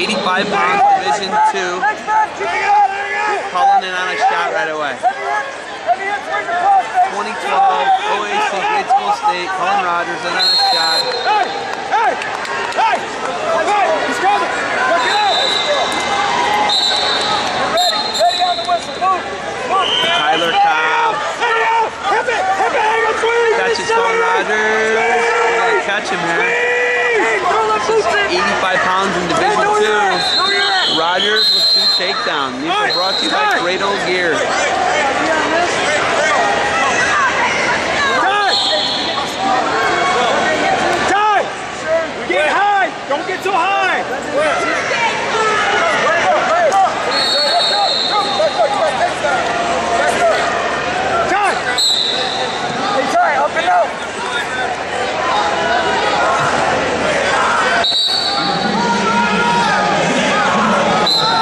85 pounds, Division Two. Cullen in on a shot right away. 2012 OAC Grade State, Cullen Rogers in on a shot. Hey! Hey! Hey! He's coming! Look it up! Get ready! Ready on the whistle! Move! Move! Tyler Cobb! Hip it! Hip it! Hang on, catches Cullen Rogers. Catch him here. 85 pounds in Division Know where you're at! Two. Know where you're at! Rogers with two takedowns. These are brought to you by Great Old Gear. Time! Time! Get high! Don't get too high! Time! Hey, Ty, up and out!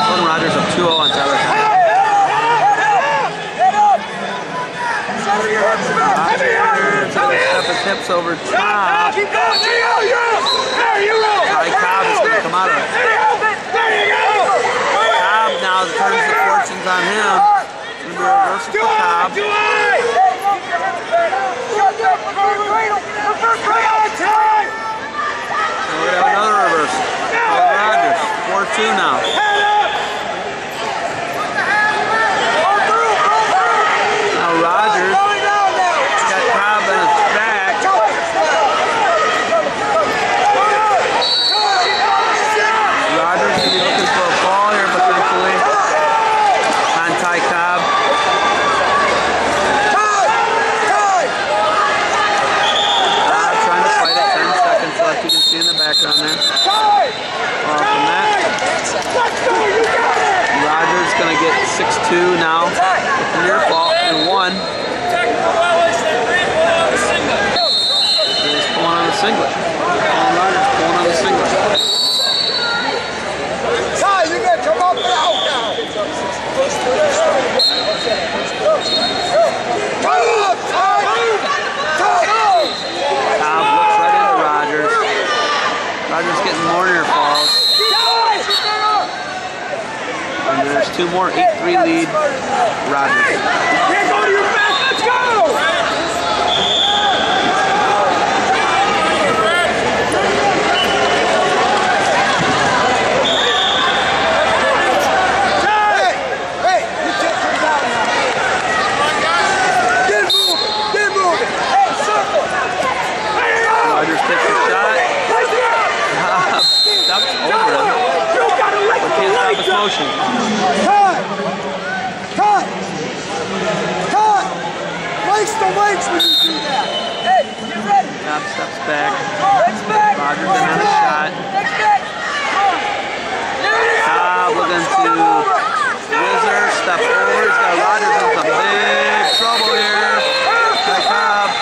Cullen Rogers up 2-0 on Tyler Cobb. Head up! Center your hips back! Heavy Rogers Heavy gonna hips! step his hips Stop! Keep going! Gio, up! There, you're up! Ty Cobb is gonna come out of it. There you go! There you go! Cobb now turns the fortunes on him. Gonna be a reversal Do for it! Cobb. Do it! Come on, Ty! And we're gonna have another reversal. Cullen Rogers, 4-2 now. Head up! Go through! Go through! Now Rogers Going down now! got Cobb in his back. Rogers gonna be looking for a fall here potentially on Ty Cobb. Cobb trying to fight it, 10 seconds left. You can see in the background there. Off from that. Rogers gonna 6-2 now near fall and one. He's pulling on the singlet. Cullen Rogers pulling on the singlet. Ty, you gotta come up and out now. Come on, Ty. Ty. Cobb looks right into Rogers. Rogers getting more near falls. And there's two more, 8-3 lead. Rogers. Can't go to your back. Let's go. Hey, hey, you can't come down now. Get moving, get moving. Hey, circle. There you go. Rogers takes a shot. Right there. Cobb steps over him. You gotta let But the can't stop lights his up. motion. Cut! Cut! Cut! Place the weights when you do that. Hey, get ready. Cobb steps back. Rogers in on the shot. Legs back. Cobb looking to Whizzer, steps over. He's got Rogers in some big trouble here. By Cobb.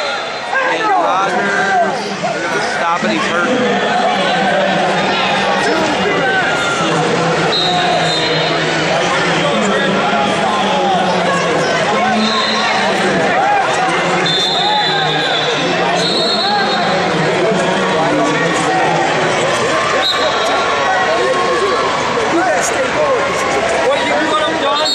And Rogers, they're going to stop it. He's hurt. You gotta stay going. What do you want them done?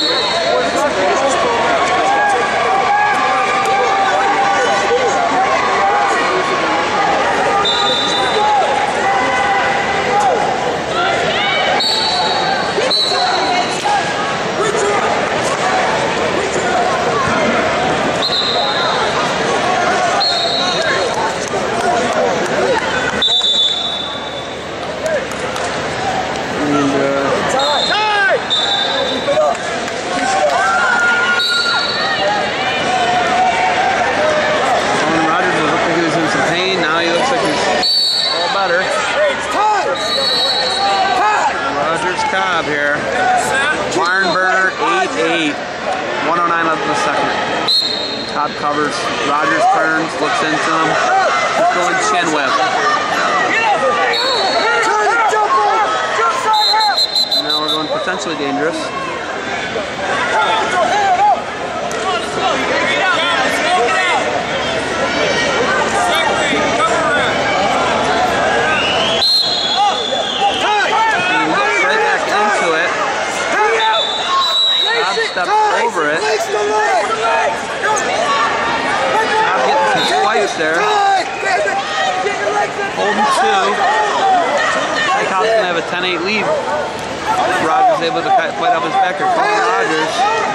And uh, Time! Keep it up. Keep it up. Cullen Rogers was looking like he was in some pain. Now he looks like he's all better. It's time! Time! Cobb here. Barn burner 8-8. 109 left in the second. Cobb covers. Rogers turns, looks into him. Just going chin whip. Try to jump over! Jump side half! And now we're going potentially dangerous. fish there. Holding two. Cobb's gonna have a 10-8 lead. Rogers able to fight off his backer. Rogers.